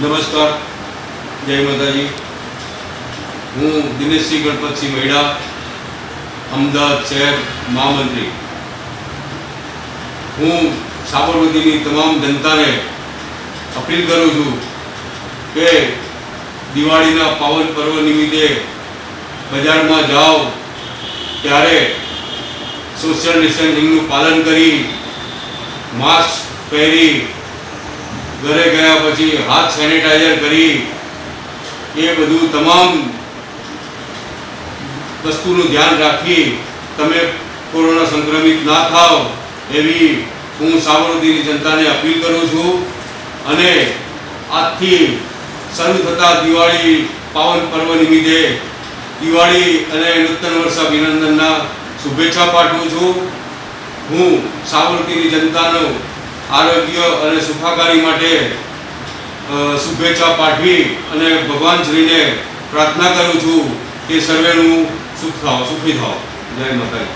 નમસ્કાર. જય માતાજી. હું દિનેશસિંહ ગણપતસિંહ મૈડા, અમદાવાદ શહેર મહામંત્રી. હું સાબરમતીની તમામ જનતાને અપીલ કરું છું કે દિવાળીના પાવન પર્વ નિમિત્તે બજારમાં જાઓ, ત્યારે સોશિયલ ડિસ્ટન્સિંગનું પાલન કરી, માસ્ક પહેરી ઘરે ગયા પછી હાથ સેનિટાઈઝર કરી, એ બધું તમામ વસ્તુનું ધ્યાન રાખી તમે કોરોના સંક્રમિત ના થાવ એવી હું સાબરમતીની જનતાને અપીલ કરું છું. અને આજથી શરૂ થતા દિવાળી પાવન પર્વ નિમિત્તે દિવાળી અને નૂતન વર્ષ અભિનંદનના શુભેચ્છા પાઠવું છું. હું સાબરમતીની જનતાનો આરોગ્ય અને સુખાકારી માટે શુભેચ્છા પાઠવી અને ભગવાન શ્રીને પ્રાર્થના કરું છું કે સર્વેનું સુખ થાવ, સુખી થાવ. જય માતાજી.